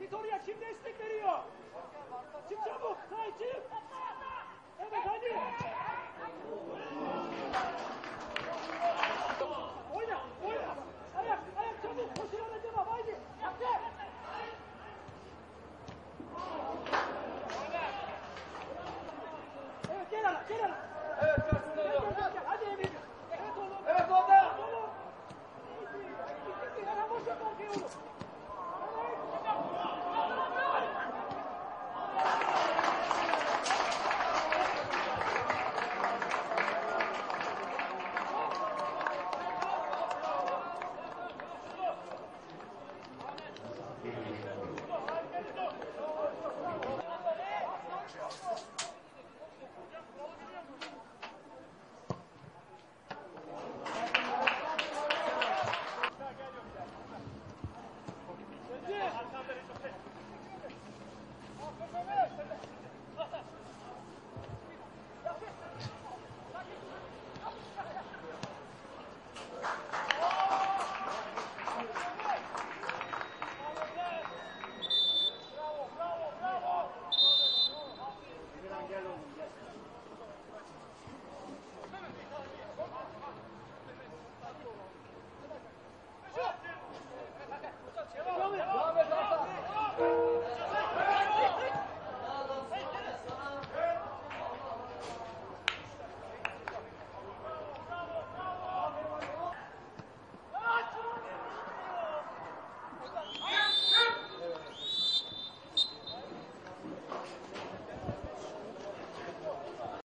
Vitoria şimdi istek veriyor. Çık çabuk. Kay çık. 进来了。哎，这